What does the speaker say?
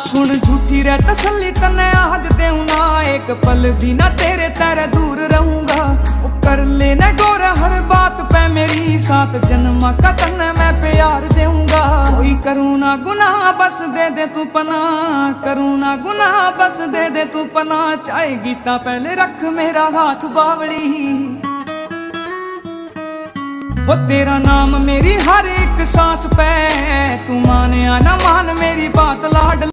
सुन झूठी रह तसल्ली तने आज देऊ ना एक पल भी ना तेरे तेरे दूर रहूंगा वो कर लेने गौर हर बात पे मेरी सात जन्म का तन्ने मैं प्यार देऊंगा कोई करूँ ना गुनाह बस दे दे तू पना करूँ ना गुनाह बस दे दे तू पना चाहे गीता पहले रख मेरा हाथ बावली वो तेरा नाम मेरी हर एक सांस पे तू माने या ना मान मेरी बात लाड